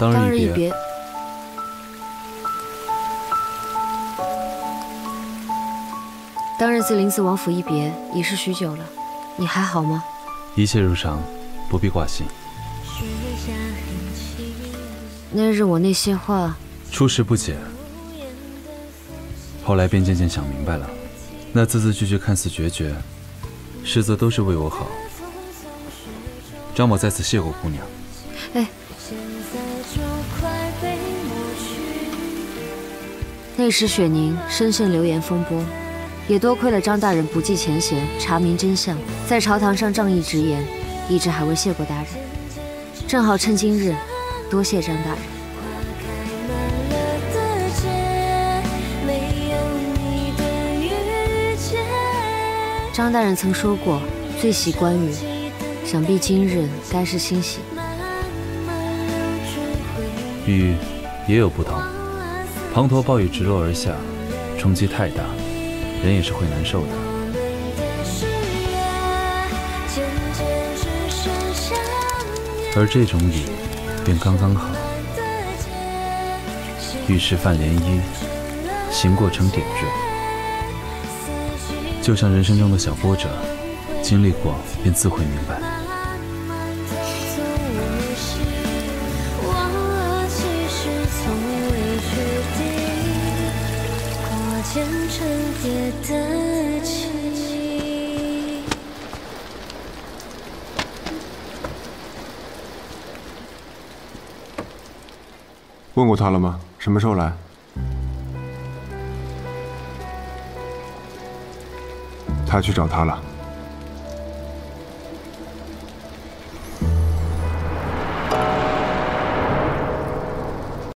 当日一别。当日自临淄王府一别，已是许久了。你还好吗？一切如常，不必挂心。那日我那些话，初时不解，后来便渐渐想明白了。那字字句句看似决绝，实则都是为我好。张某在此谢过姑娘。哎，那时雪凝深陷流言风波，也多亏了张大人不计前嫌，查明真相，在朝堂上仗义直言，一直还未谢过大人。正好趁今日，多谢张大人。张大人曾说过，最喜关羽，想必今日该是欣喜。雨也有不同，滂沱暴雨直落而下，冲击太大，人也是会难受的。而这种雨，便刚刚好，遇事泛涟漪，行过成点缀。就像人生中的小波折，经历过便自会明白。问过他了吗？什么时候来？他去找他了。